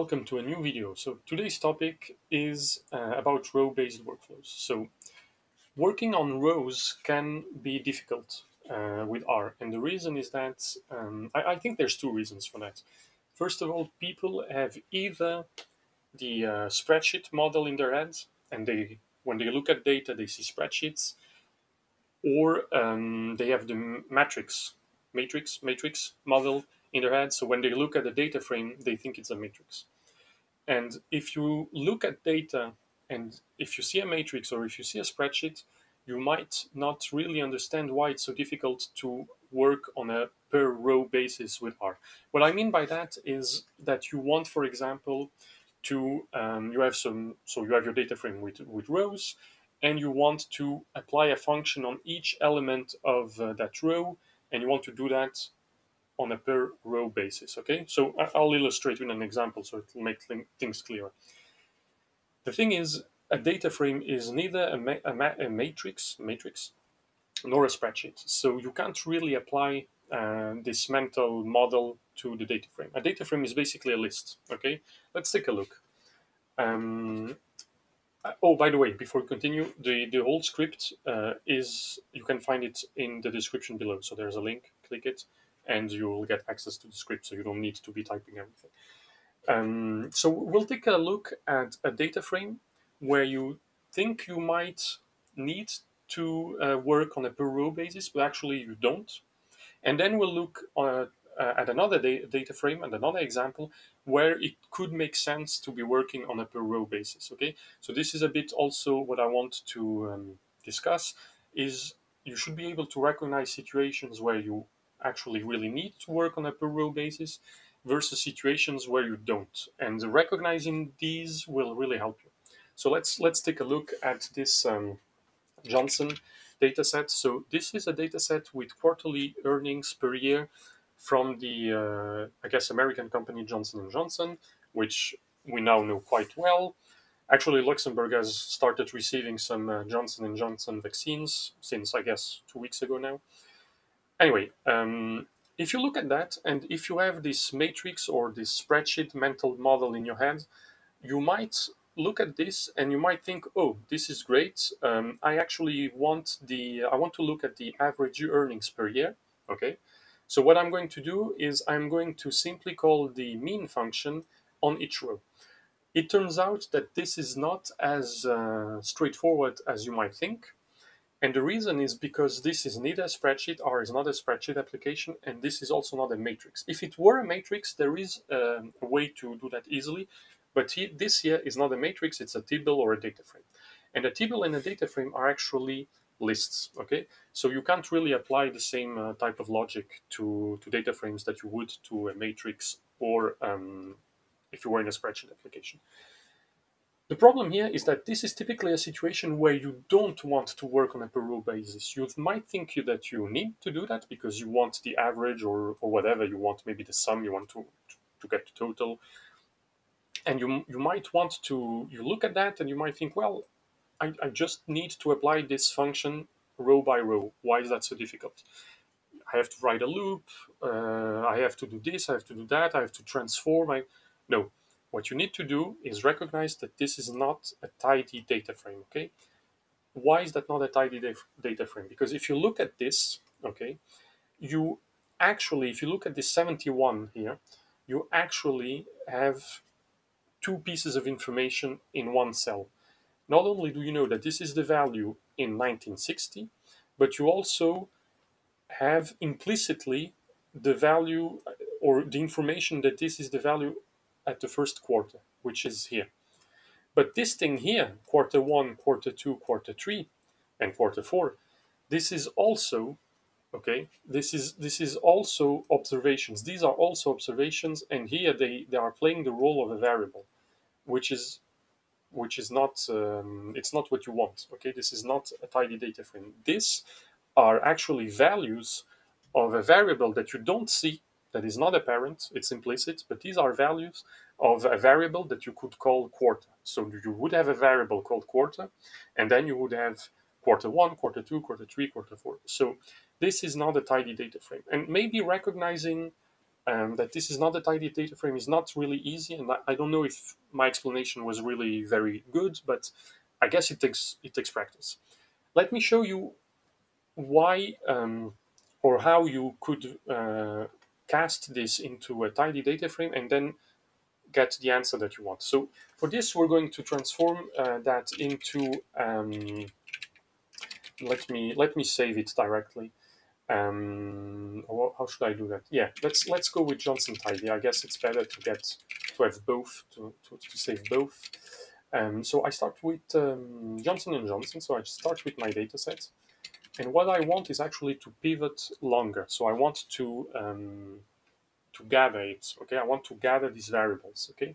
Welcome to a new video. So today's topic is uh, about row-based workflows. So working on rows can be difficult uh, with R, and the reason is that um, I, I, think there's two reasons for that. First of all, people have either the uh, spreadsheet model in their heads, and they when they look at data, they see spreadsheets, or um, they have the matrix matrix matrix model in their head. So when they look at the data frame, they think it's a matrix. And if you look at data and if you see a matrix or if you see a spreadsheet, you might not really understand why it's so difficult to work on a per row basis with R. What I mean by that is that you want, for example, to um, you have some so you have your data frame with with rows, and you want to apply a function on each element of uh, that row, and you want to do that on a per row basis. Okay, so I'll illustrate with an example so it will make things clearer. The thing is, a data frame is neither a, ma a, ma a matrix, matrix, nor a spreadsheet. So you can't really apply uh, this mental model to the data frame. A data frame is basically a list. Okay, let's take a look. Um, uh, oh, by the way, before we continue, the, the whole script uh, is, you can find it in the description below. So there's a link, click it and you'll get access to the script, so you don't need to be typing everything. Um, so we'll take a look at a data frame where you think you might need to uh, work on a per row basis, but actually you don't. And then we'll look uh, uh, at another da data frame and another example where it could make sense to be working on a per row basis. Okay, so this is a bit also what I want to um, discuss is you should be able to recognize situations where you actually really need to work on a per row basis versus situations where you don't. And recognizing these will really help you. So let's let's take a look at this um, Johnson dataset. So this is a dataset with quarterly earnings per year from the, uh, I guess, American company Johnson & Johnson, which we now know quite well. Actually, Luxembourg has started receiving some uh, Johnson & Johnson vaccines since, I guess, two weeks ago now anyway, um, if you look at that, and if you have this matrix or this spreadsheet mental model in your head, you might look at this and you might think, oh, this is great. Um, I actually want the, I want to look at the average earnings per year. Okay. So what I'm going to do is I'm going to simply call the mean function on each row. It turns out that this is not as uh, straightforward as you might think. And the reason is because this is neither a spreadsheet or is not a spreadsheet application, and this is also not a matrix. If it were a matrix, there is um, a way to do that easily, but this here is not a matrix, it's a table or a data frame. And a table and a data frame are actually lists, okay? So you can't really apply the same uh, type of logic to, to data frames that you would to a matrix or um, if you were in a spreadsheet application. The problem here is that this is typically a situation where you don't want to work on a per row basis. You might think that you need to do that because you want the average or, or whatever you want, maybe the sum you want to, to get the total. And you, you might want to, you look at that and you might think, well, I, I just need to apply this function row by row. Why is that so difficult? I have to write a loop, uh, I have to do this, I have to do that, I have to transform. I... No, what you need to do is recognize that this is not a tidy data frame, okay? Why is that not a tidy data frame? Because if you look at this, okay, you actually, if you look at this 71 here, you actually have two pieces of information in one cell. Not only do you know that this is the value in 1960, but you also have implicitly the value uh, or the information that this is the value at the first quarter, which is here. But this thing here, quarter one, quarter two, quarter three, and quarter four, this is also okay this is this is also observations. These are also observations and here they they are playing the role of a variable which is which is not um, it's not what you want okay? This is not a tidy data frame. This are actually values of a variable that you don't see that is not apparent, it's implicit, but these are values of a variable that you could call quarter. So you would have a variable called quarter, and then you would have quarter one, quarter two, quarter three, quarter four. So this is not a tidy data frame. And maybe recognizing um, that this is not a tidy data frame is not really easy, and I, don't know if my explanation was really very good, but I guess it takes it takes practice. Let me show you why um, or how you could uh, cast this into a tidy data frame and then get the answer that you want. So for this, we're going to transform uh, that into, um, let me let me save it directly. Um, how should I do that? Yeah, let's let's go with Johnson Tidy. I guess it's better to get to have both to, to, to save both. Um, so I start with um, Johnson and Johnson. So I start with my data set, and what I want is actually to pivot longer. So I want to um, to gather it. Okay, I want to gather these variables. Okay,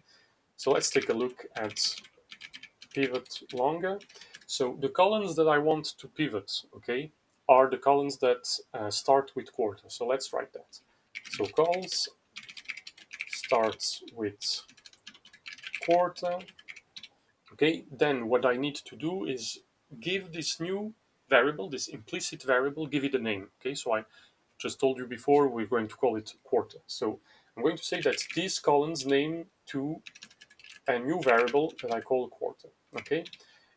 so let's take a look at pivot longer. So the columns that I want to pivot, okay, are the columns that uh, start with quarter. So let's write that. So cols starts with quarter. Okay, then what I need to do is give this new variable, this implicit variable, give it a name. Okay, so I just told you before, we're going to call it quarter. So I'm going to say that these columns name to a new variable that I call quarter. Okay,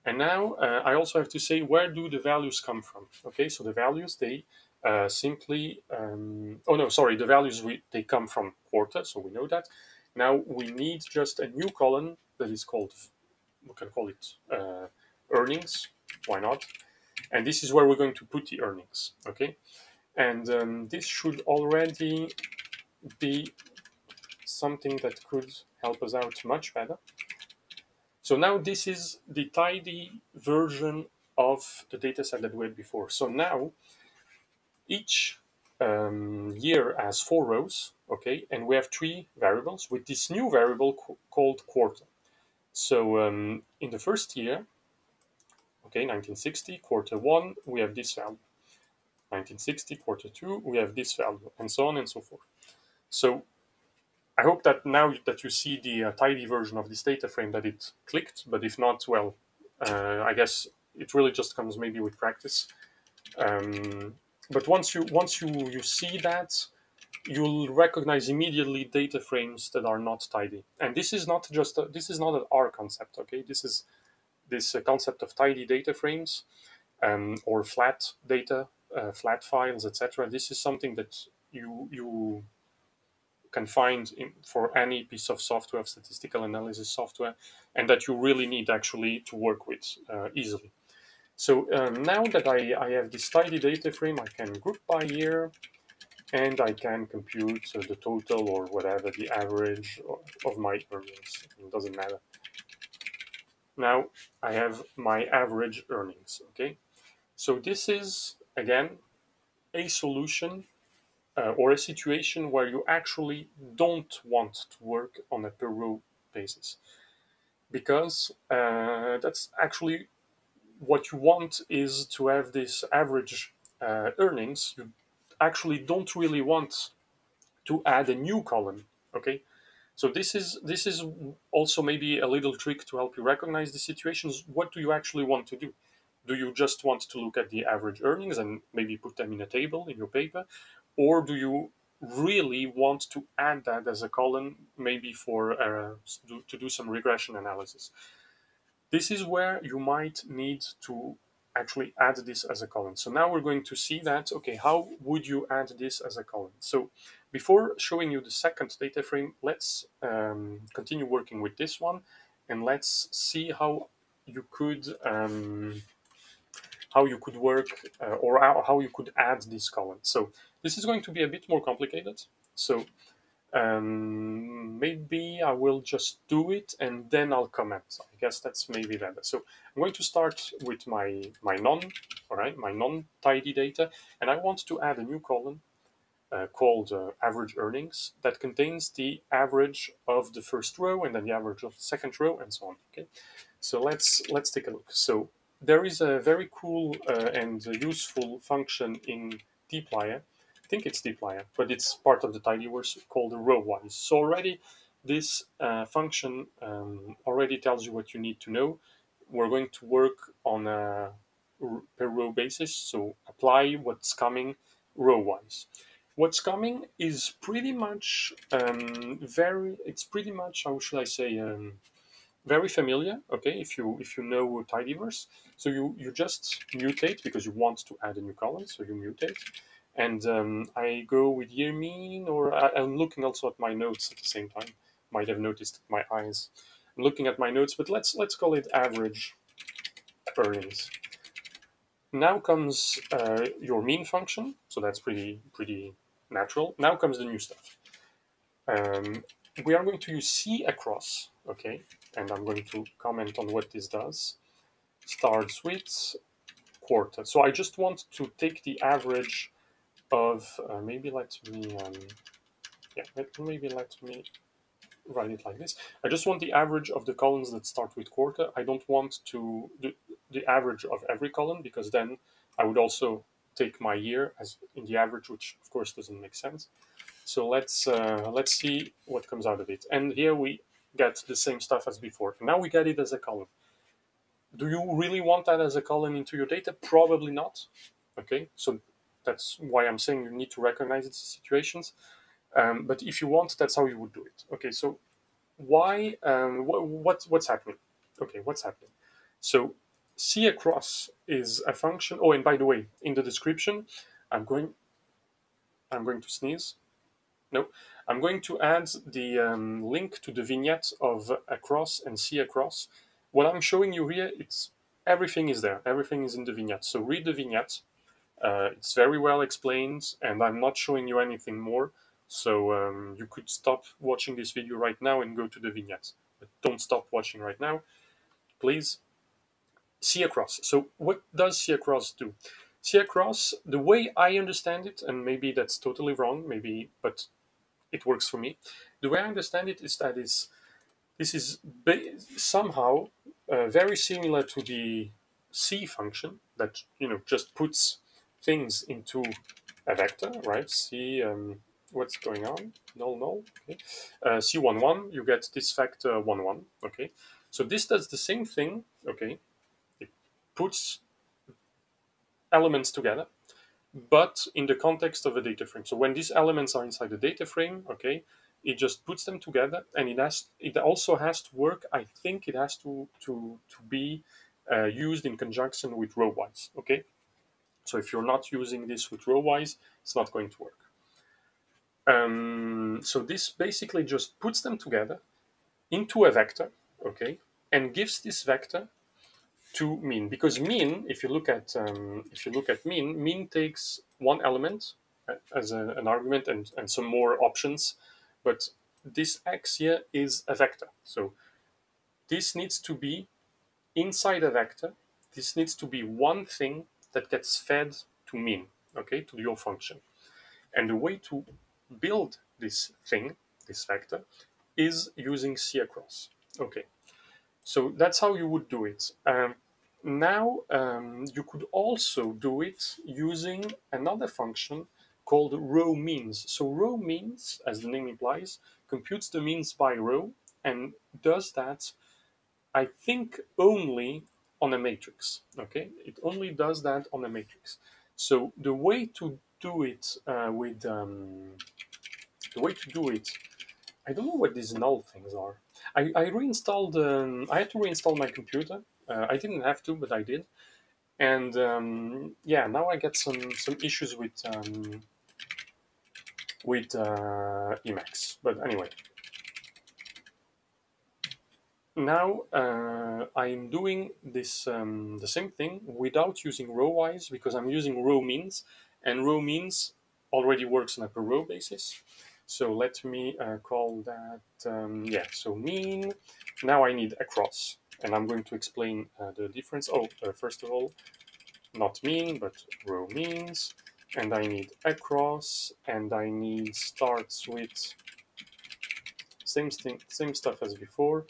and now uh, I also have to say where do the values come from. Okay, so the values they uh, simply um, oh no sorry the values we, they come from quarter, so we know that. Now we need just a new column that is called we can call it uh, earnings. Why not? And this is where we're going to put the earnings. Okay, and um, this should already be something that could help us out much better. So now this is the tidy version of the dataset that we had before. So now each um, year has four rows, okay, and we have three variables with this new variable called quarter. So um, in the first year, okay, 1960, quarter one, we have this value. 1960, quarter two, we have this value, and so on and so forth. So I hope that now that you see the uh, tidy version of this data frame that it clicked, but if not, well, uh, I guess it really just comes maybe with practice. Um, but once you once you you see that, you'll recognize immediately data frames that are not tidy. And this is not just a, this is not an R concept. Okay, this is this uh, concept of tidy data frames um, or flat data uh, flat files, etc. This is something that you you can find in, for any piece of software, statistical analysis software, and that you really need actually to work with uh, easily. So um, now that I, I have this tidy data frame, I can group by year, and I can compute uh, the total or whatever the average of my earnings. It doesn't matter. Now I have my average earnings. Okay, so this is again, a solution uh, or a situation where you actually don't want to work on a per row basis. Because uh, that's actually what you want is to have this average uh, earnings. You actually don't really want to add a new column. Okay, so this is this is also maybe a little trick to help you recognize the situations. What do you actually want to do? do you just want to look at the average earnings and maybe put them in a table in your paper or do you really want to add that as a column maybe for uh, to do some regression analysis this is where you might need to actually add this as a column so now we're going to see that okay how would you add this as a column so before showing you the second data frame let's um, continue working with this one and let's see how you could um, how you could work uh, or how you could add this column. So this is going to be a bit more complicated. So um, maybe I will just do it and then I'll comment. I guess that's maybe better. So I'm going to start with my, my non, all right, my non-tidy data, and I want to add a new column uh, called uh, average earnings that contains the average of the first row and then the average of the second row and so on. Okay, so let's let's take a look. So there is a very cool uh, and useful function in dplyr. Think it's dplyr, but it's part of the tidyverse called rowwise. So already this uh, function um, already tells you what you need to know. We're going to work on a per row basis, so apply what's coming row-wise. what's coming is pretty much um, very. It's pretty much how should I say um, very familiar. Okay, if you if you know tidyverse, so you you just mutate because you want to add a new column, so you mutate. And um, I go with year mean, or I, I'm looking also at my notes at the same time. Might have noticed my eyes. I'm looking at my notes, but let's let's call it average earnings. Now comes uh, your mean function, so that's pretty pretty natural. Now comes the new stuff. Um, we are going to use C across, okay, and I'm going to comment on what this does. Starts with quarter. So I just want to take the average of uh, maybe let me um, yeah maybe let me write it like this. I just want the average of the columns that start with quarter. I don't want to do the average of every column because then I would also take my year as in the average, which of course doesn't make sense. So let's uh, let's see what comes out of it. And here we get the same stuff as before. Now we get it as a column. Do you really want that as a column into your data? Probably not. Okay, so that's why I'm saying you need to recognize these situations. Um, but if you want, that's how you would do it. Okay, so why, um, what, what, what's happening? Okay, what's happening? So C across is a function. Oh, and by the way, in the description, I'm going, I'm going to sneeze. No, I'm going to add the um, link to the vignette of across and C across. What I'm showing you here, it's everything is there. Everything is in the vignette. So read the vignette. Uh, it's very well explained, and I'm not showing you anything more. So um, you could stop watching this video right now and go to the vignette. But don't stop watching right now, please. C across. So what does C across do? C across, the way I understand it, and maybe that's totally wrong, maybe, but it works for me. The way I understand it is that is this is somehow uh, very similar to the C function that you know just puts things into a vector, right? C um, what's going on? Null null. Okay. Uh, C one one, you get this vector one one. Okay. So this does the same thing. Okay. It puts elements together, but in the context of a data frame. So when these elements are inside the data frame, okay, it just puts them together, and it has it also has to work. I think it has to to to be uh, used in conjunction with row-wise. Okay, so if you're not using this with row-wise, it's not going to work. Um, so this basically just puts them together into a vector, okay, and gives this vector to mean because mean, if you look at um, if you look at mean, mean takes one element uh, as a, an argument and and some more options, but this x here is a vector. So this needs to be inside a vector. This needs to be one thing that gets fed to mean, okay, to your function. And the way to build this thing, this vector, is using C across. Okay, so that's how you would do it. Um, now um, you could also do it using another function called row means. So row means, as the name implies, computes the means by row and does that, I think, only on a matrix. Okay, it only does that on a matrix. So the way to do it uh, with um, the way to do it, I don't know what these null things are. I, I reinstalled. Um, I had to reinstall my computer uh, I didn't have to, but I did. And um, yeah, now I get some some issues with um, with uh, Emacs. But anyway, now uh, I'm doing this um, the same thing without using row-wise because I'm using row means, and row means already works on a per row basis. So let me uh, call that um, yeah. So mean. Now I need across and I'm going to explain uh, the difference. Oh, uh, first of all, not mean, but row means, and I need across, and I need starts with same thing, same stuff as before,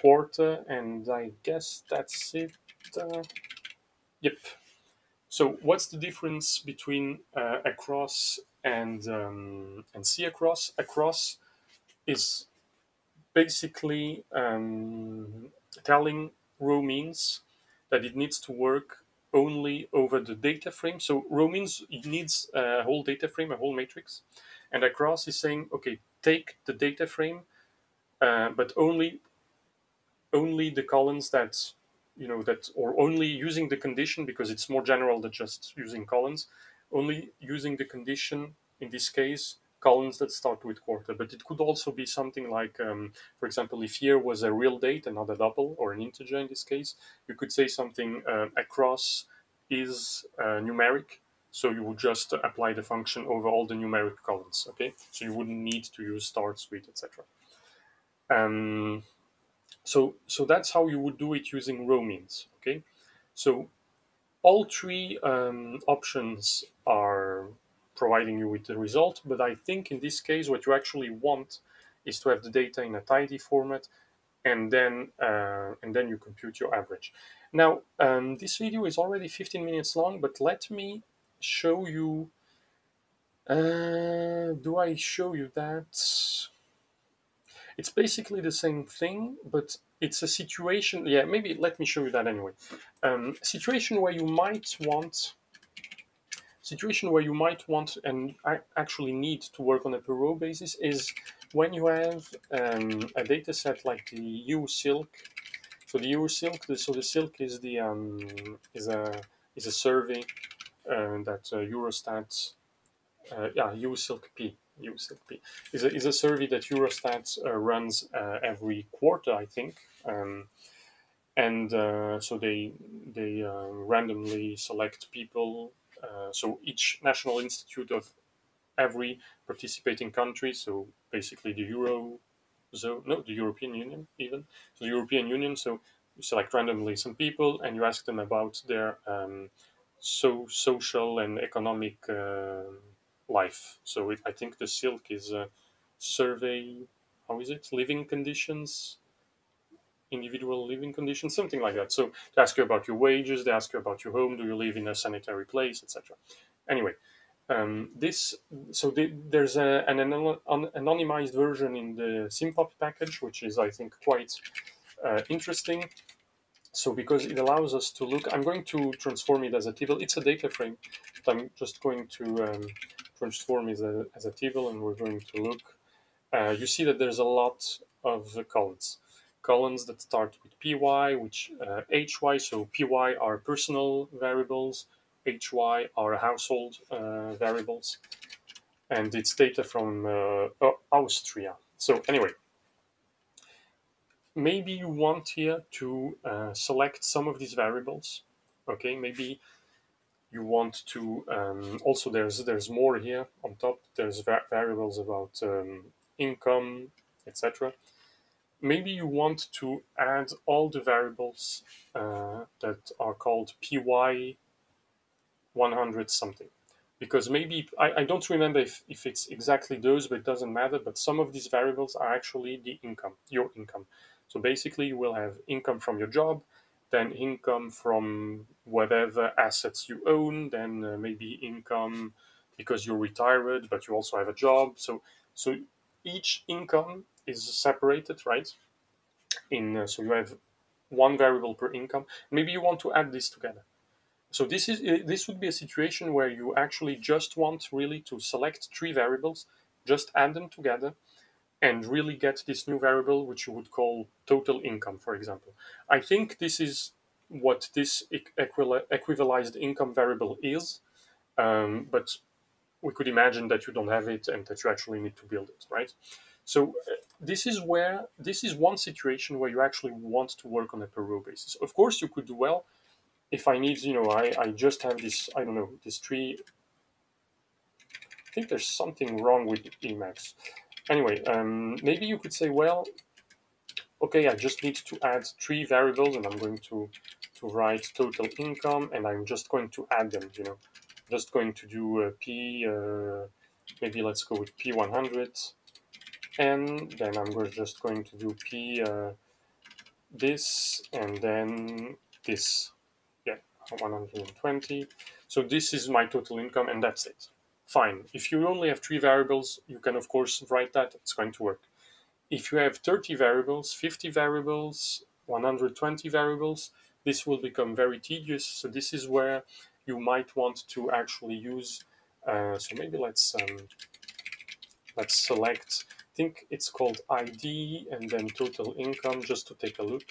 quarter, and I guess that's it. Uh, yep. So what's the difference between uh, across and um, and C across? Across is basically um, telling row means that it needs to work only over the data frame. So row means it needs a whole data frame, a whole matrix, and across is saying, okay, take the data frame, uh, but only only the columns that you know that or only using the condition because it's more general than just using columns only using the condition in this case columns that start with quarter. But it could also be something like um, for example if year was a real date and not a double or an integer in this case you could say something uh, across is uh, numeric. So you would just apply the function over all the numeric columns okay? So you wouldn't need to use start suite etc um, so so that's how you would do it using row means okay? So all three um, options are providing you with the result but i think in this case what you actually want is to have the data in a tidy format and then uh, and then you compute your average. Now um, this video is already 15 minutes long but let me show you uh, do i show you that it's basically the same thing, but it's a situation. Yeah, maybe let me show you that anyway. Um, situation where you might want situation where you might want and actually need to work on a per row basis is when you have um, a data set like the EU SILC. So the EU SILC, so the SILC is the um, is a is a survey uh, that uh, Eurostat, uh, yeah, EU SILC P USLP is a, is a survey that Eurostat uh, runs uh, every quarter, I think. Um, and uh, so they they randomly select people. so each national institute of every participating country, so basically the Euro zone, no, the European Union even. So the European Union, so you select randomly some people and you ask them about their um, so social and economic uh, life. So it, I think the SILC is a survey. How is it? Living conditions, individual living conditions, something like that. So they ask you about your wages. They ask you about your home. Do you live in a sanitary place, etc. Anyway, um, this so the, there's a, an, anonymized version in the simPop package, which is I think quite uh, interesting. So because it allows us to look, I'm going to transform it as a table. It's a data frame, but I'm just going to um, transform as a, as a table and we're going to look. Uh, you see that there's a lot of columns. Columns that start with py, which uh, hy, so py are personal variables, hy are household uh, variables, and it's data from uh, Austria. So anyway, maybe you want here to uh, select some of these variables. Okay, maybe you want to um, also there's there's more here on top. There's va variables about um, income etc maybe you want to add all the variables uh, that are called py 100 something. Because maybe I, I don't remember if, if it's exactly those but it doesn't matter but some of these variables are actually the income your income. So basically you will have income from your job then income from whatever assets you own, then uh, maybe income because you're retired, but you also have a job. So, so each income is separated, right? In uh, so you have one variable per income. Maybe you want to add this together. So this is uh, this would be a situation where you actually just want really to select three variables, just add them together, and really get this new variable, which you would call total income, for example. I think this is what this equivalized income variable is, um, but we could imagine that you don't have it and that you actually need to build it, right? So uh, this is where this is one situation where you actually want to work on a per row basis. Of course, you could do well if I need, you know, I, I just have this, I don't know, this tree. I think there's something wrong with Emacs. Anyway, um, maybe you could say, well, okay, I just need to add three variables and I'm going to, to write total income and I'm just going to add them, you know, just going to do a P, uh, maybe let's go with P100 and then I'm just going to do P uh, this and then this, yeah, 120. So this is my total income and that's it. Fine. If you only have three variables, you can of course write that, it's going to work if you have 30 variables, 50 variables, 120 variables, this will become very tedious. So this is where you might want to actually use. Uh, so maybe let's um, let's select. I think it's called ID and then total income, just to take a look.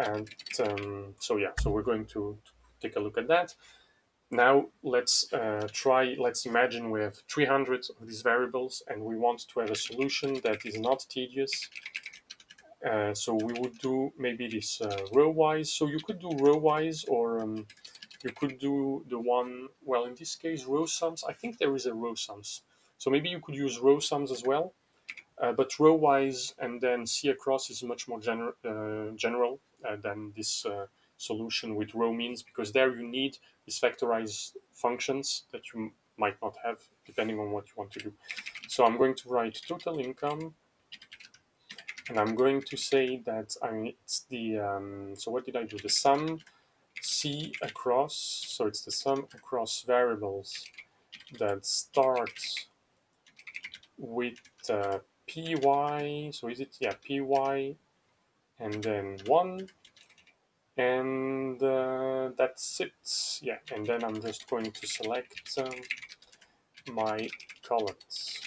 And um, so yeah, so we're going to, to take a look at that. Now let's uh, try, let's imagine we have 300 of these variables and we want to have a solution that is not tedious. Uh, so we would do maybe this uh, row-wise. So you could do row-wise or um, you could do the one, well in this case row sums. I think there is a row sums. So maybe you could use row sums as well. Uh, but row-wise and then C across is much more gener uh, general uh, than this solution with row means because there you need these factorized functions that you might not have depending on what you want to do. So I'm going to write total income and I'm going to say that I mean, it's the, um, so what did I do? The sum C across, so it's the sum across variables that starts with uh, py, so is it, yeah, py, and then 1, and uh, that's it, yeah, and then I'm just going to select um, my columns.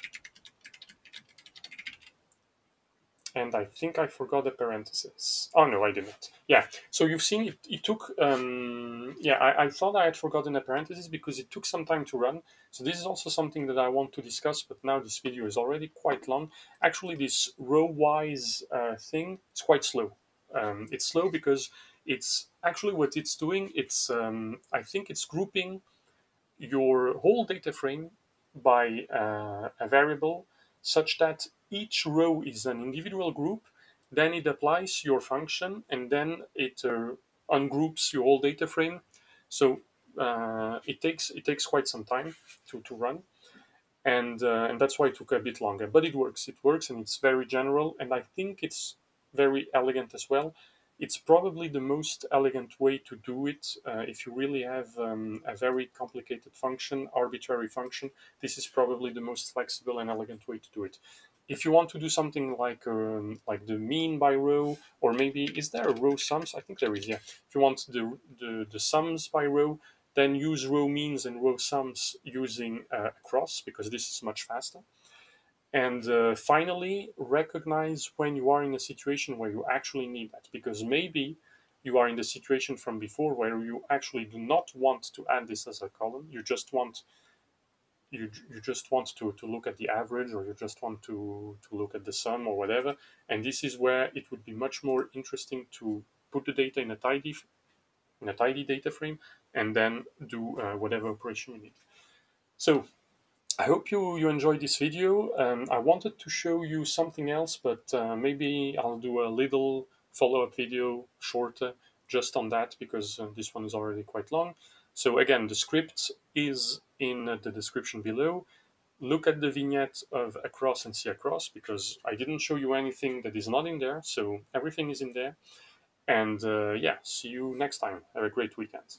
and I think I forgot the parentheses. Oh no, I didn't. Yeah, so you've seen it, it took, um, yeah, I, I, thought I had forgotten the parentheses because it took some time to run. So this is also something that I want to discuss, but now this video is already quite long. Actually, this row-wise uh, thing, it's quite slow. Um, it's slow because it's actually what it's doing, it's, um, I think it's grouping your whole data frame by uh, a variable such that each row is an individual group, then it applies your function and then it uh, ungroups your whole data frame. So uh, it takes it takes quite some time to, to run. And, uh, and that's why it took a bit longer, but it works. It works and it's very general. And I think it's very elegant as well it's probably the most elegant way to do it. Uh, if you really have um, a very complicated function, arbitrary function, this is probably the most flexible and elegant way to do it. If you want to do something like um, like the mean by row, or maybe is there a row sums? I think there is. Yeah. If you want the the, the sums by row, then use row means and row sums using uh, across because this is much faster. And uh, finally, recognize when you are in a situation where you actually need that, because maybe you are in the situation from before where you actually do not want to add this as a column. You just want you, you just want to, to look at the average or you just want to, to look at the sum or whatever. And this is where it would be much more interesting to put the data in a tidy in a tidy data frame and then do uh, whatever operation you need. So I hope you, you enjoyed this video. Um, I wanted to show you something else, but uh, maybe I'll do a little follow-up video shorter just on that because uh, this one is already quite long. So again, the script is in the description below. Look at the vignette of Across and C Across because I didn't show you anything that is not in there, so everything is in there. And uh, yeah, see you next time. Have a great weekend.